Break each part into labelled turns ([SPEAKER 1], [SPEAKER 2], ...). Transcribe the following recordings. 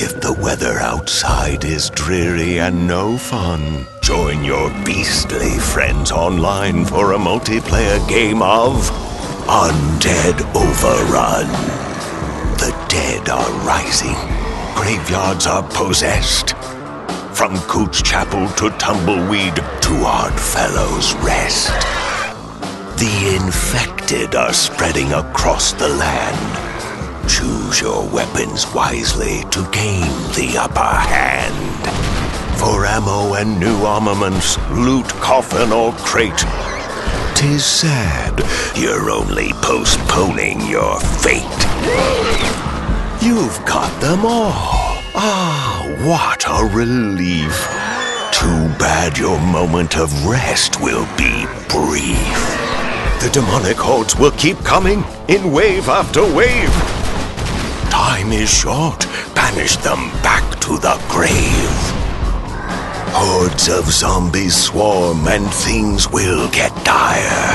[SPEAKER 1] If the weather outside is dreary and no fun. Join your beastly friends online for a multiplayer game of Undead Overrun. The dead are rising. Graveyards are possessed. From Coot's Chapel to Tumbleweed to Oddfellows Rest. The infected are spreading across the land. Choose your weapons wisely to gain the upper hand. For ammo and new armaments, loot coffin or crate. Tis sad you're only postponing your fate. You've got them all. Ah, what a relief. Too bad your moment of rest will be brief. The demonic hordes will keep coming in wave after wave. Time is short. Banish them back to the grave. Hordes of zombies swarm and things will get dire.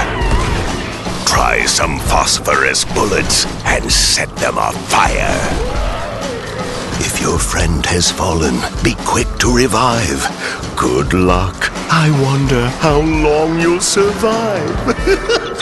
[SPEAKER 1] Try some phosphorus bullets and set them afire. If your friend has fallen, be quick to revive. Good luck. I wonder how long you'll survive.